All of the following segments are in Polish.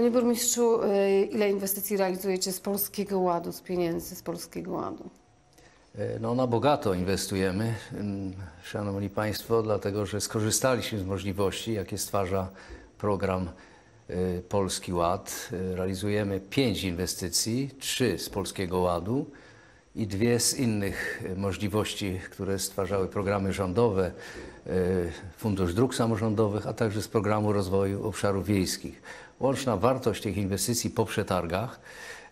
Panie burmistrzu, y, ile inwestycji realizujecie z Polskiego Ładu, z pieniędzy z Polskiego Ładu? E, No na bogato inwestujemy, mm, Szanowni Państwo, dlatego że skorzystaliśmy z możliwości, jakie stwarza program e, Polski Ład. E, Realizujemy pięć inwestycji, trzy z Polskiego Ładu i dwie z innych e, możliwości, które stwarzały programy rządowe, e, Fundusz Dróg Samorządowych, a także z programu rozwoju obszarów wiejskich. Łączna wartość tych inwestycji po przetargach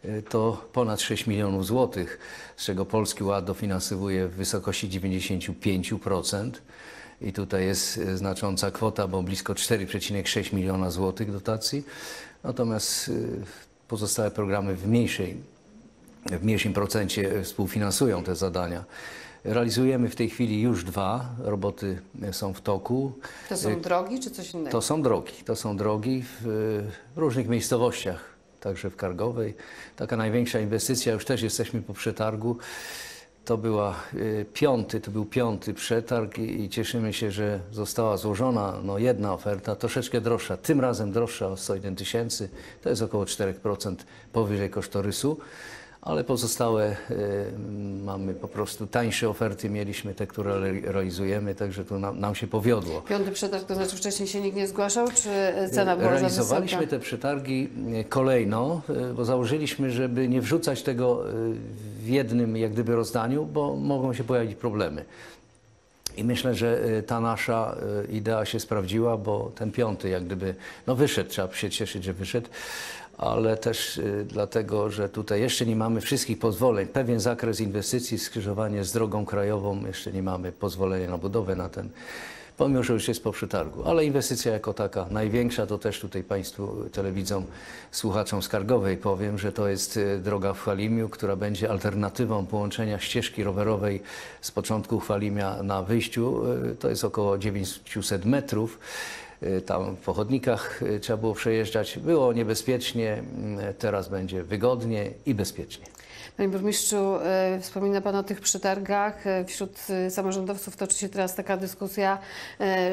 y, to ponad 6 milionów złotych, z czego Polski Ład dofinansowuje w wysokości 95%. I tutaj jest znacząca kwota, bo blisko 4,6 miliona złotych dotacji. Natomiast pozostałe programy w mniejszej w mniejszym procencie współfinansują te zadania. Realizujemy w tej chwili już dwa, roboty są w toku. To są drogi czy coś innego? To są drogi, to są drogi w, różnych miejscowościach, także w Kargowej. Taka największa inwestycja, już też jesteśmy po przetargu. To była piąty, to był piąty przetarg i, i cieszymy się, że została złożona no, jedna oferta, troszeczkę droższa, tym razem droższa o 101 tysięcy, to jest około 4% powyżej kosztorysu ale pozostałe y, mamy po prostu tańsze oferty, mieliśmy te, które re- realizujemy, także tu nam, nam się powiodło. Piąty przetarg, to znaczy wcześniej się nikt nie zgłaszał, czy cena była Realizowaliśmy te przetargi y, kolejno, y, bo założyliśmy, żeby nie wrzucać tego w jednym jak gdyby rozdaniu, bo mogą się pojawić problemy. I myślę, że ta nasza idea się sprawdziła, bo ten piąty jak gdyby, no wyszedł, trzeba się cieszyć, że wyszedł, ale też y, dlatego, że tutaj jeszcze nie mamy wszystkich pozwoleń. Pewien zakres inwestycji, skrzyżowanie z drogą krajową, jeszcze nie mamy pozwolenia na budowę na ten, pomimo, że już jest po przetargu. Ale inwestycja jako taka największa, to też tutaj Państwu telewidzom, słuchaczom Skargowej powiem, że to jest y, droga w Chwalimiu, która będzie alternatywą połączenia ścieżki rowerowej z początku Chwalimia na wyjściu. Y, To jest około 900 metrów. Y, Tam w pochodnikach y, trzeba było przejeżdżać. Było niebezpiecznie, y, teraz będzie wygodnie i bezpiecznie. Panie burmistrzu, wspomina Pan o tych przetargach. Wśród samorządowców toczy się teraz taka dyskusja,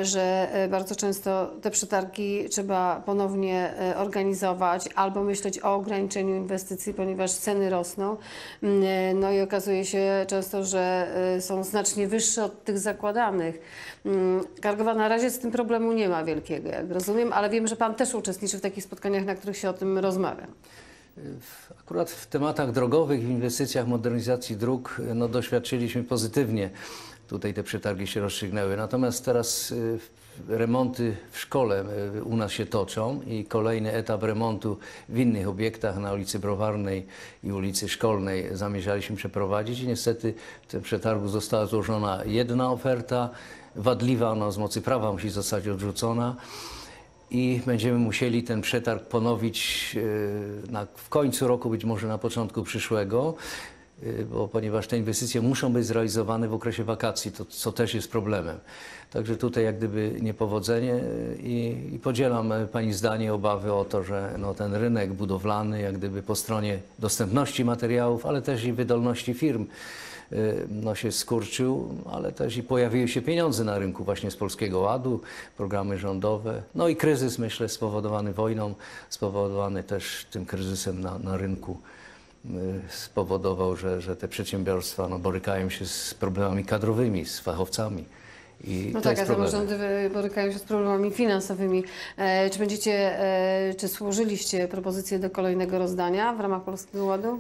że bardzo często te przetargi trzeba ponownie organizować albo myśleć o ograniczeniu inwestycji, ponieważ ceny rosną. No i okazuje się często, że są znacznie wyższe od tych zakładanych. Mm, Kargowa na razie z tym problemu nie ma wielkiego, jak rozumiem, ale wiem, że Pan też uczestniczy w takich spotkaniach, na których się o tym rozmawia. Akurat w tematach drogowych, w inwestycjach modernizacji dróg, no doświadczyliśmy pozytywnie. Tutaj te przetargi się rozstrzygnęły. Natomiast teraz y, remonty w szkole y, u nas się toczą i kolejny etap remontu w innych obiektach na ulicy Browarnej i ulicy Szkolnej zamierzaliśmy przeprowadzić i niestety w tym przetargu została złożona jedna oferta. Wadliwa, no, z mocy prawa musi zostać odrzucona i będziemy musieli ten przetarg ponowić e, na, w końcu roku, być może na początku przyszłego, bo ponieważ te inwestycje muszą być zrealizowane w okresie wakacji, to, co też jest problemem. Także tutaj jak gdyby niepowodzenie e, i, i podzielam e, Pani zdanie, obawy o to, że no, ten rynek budowlany jak gdyby po stronie dostępności materiałów, ale też i wydolności firm y, no, się skurczył, ale też i pojawiły się pieniądze na rynku właśnie z Polskiego Ładu, programy rządowe. No i kryzys, myślę, spowodowany wojną, spowodowany też tym kryzysem na, na rynku y, spowodował, że, że te przedsiębiorstwa no, borykają się z problemami kadrowymi, z fachowcami. I No to tak, a samorządy borykają się z problemami finansowymi. E, czy będziecie, e, czy złożyliście propozycję do kolejnego rozdania w ramach Polskiego Ładu?